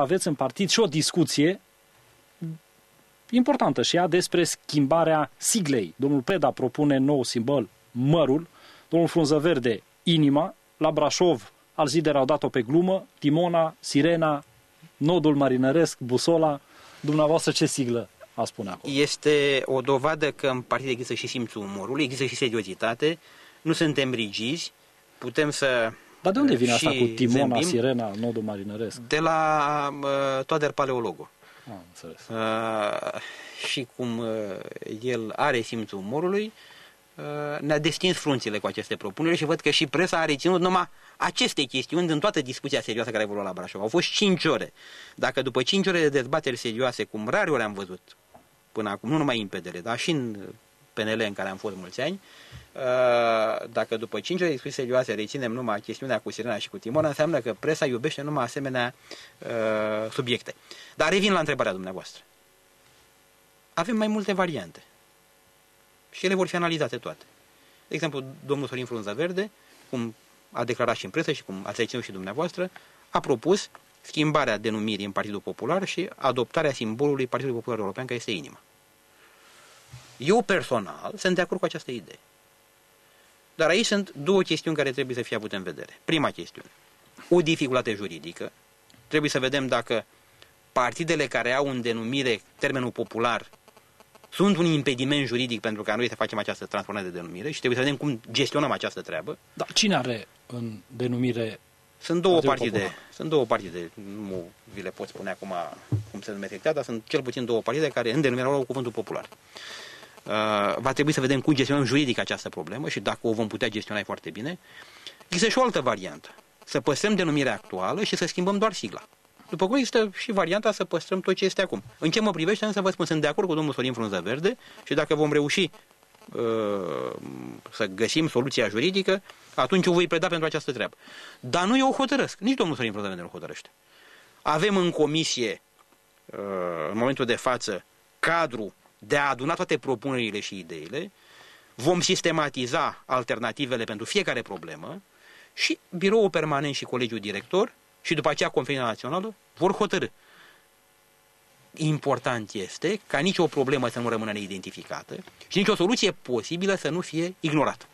aveți în partid și o discuție importantă și ea despre schimbarea siglei. Domnul Preda propune nou simbol, mărul, domnul Frunză Verde, inima, la Brașov, alți lideri au dat-o pe glumă, Timona, Sirena, nodul marinăresc, busola. Dumneavoastră ce siglă a spune acolo? Este o dovadă că în partid există și simțul umorului, există și seriozitate, nu suntem rigizi, putem să Dar de unde vine și asta cu Timona, zâmbim Sirena, nodul marinăresc? De la uh, Toader Paleologul. Ah, înțeles. Uh, și cum uh, el are simțul umorului, uh, ne-a destins frunțile cu aceste propuneri și văd că și presa a reținut numai aceste chestiuni din toată discuția serioasă care a avut la Brașov. Au fost 5 ore. Dacă după 5 ore de dezbateri serioase, cum rare ori am văzut până acum, nu numai în PDL, dar și în PNL în care am fost mulți ani, uh, dacă după 5 ore de discuții serioase reținem numai chestiunea cu Sirena și cu Timon, înseamnă că presa iubește numai asemenea uh, subiecte. Dar revin la întrebarea dumneavoastră. Avem mai multe variante. Și ele vor fi analizate toate. De exemplu, domnul Sorin Frunza Verde, cum a declarat și în presă și cum ați reținut și dumneavoastră, a propus schimbarea denumirii în Partidul Popular și adoptarea simbolului Partidului Popular European, care este inima. Eu personal sunt de acord cu această idee. Dar aici sunt două chestiuni care trebuie să fie avute în vedere. Prima chestiune, o dificultate juridică. Trebuie să vedem dacă partidele care au în denumire termenul popular sunt un impediment juridic pentru ca noi să facem această transformare de denumire și trebuie să vedem cum gestionăm această treabă. Dar cine are în denumire Sunt două Partidul partide, Popular. sunt două partide, nu vi le pot spune acum cum se numesc exact, dar sunt cel puțin două partide care în denumirea lor au cuvântul popular. Uh, va trebui să vedem cum gestionăm juridic această problemă și dacă o vom putea gestiona e foarte bine. Există și o altă variantă. Să păstrăm denumirea actuală și să schimbăm doar sigla. După cum există și varianta să păstrăm tot ce este acum. În ce mă privește, însă vă spun, sunt de acord cu domnul Sorin Frunză Verde și dacă vom reuși uh, să găsim soluția juridică, atunci o voi preda pentru această treabă. Dar nu eu o hotărăsc. Nici domnul Sorin Frunză Verde nu o hotărăște. Avem în comisie, uh, în momentul de față, cadru de a aduna toate propunerile și ideile, vom sistematiza alternativele pentru fiecare problemă și biroul permanent și colegiul director și după aceea conferința națională vor hotărâ. Important este ca nicio problemă să nu rămână neidentificată și nicio soluție posibilă să nu fie ignorată.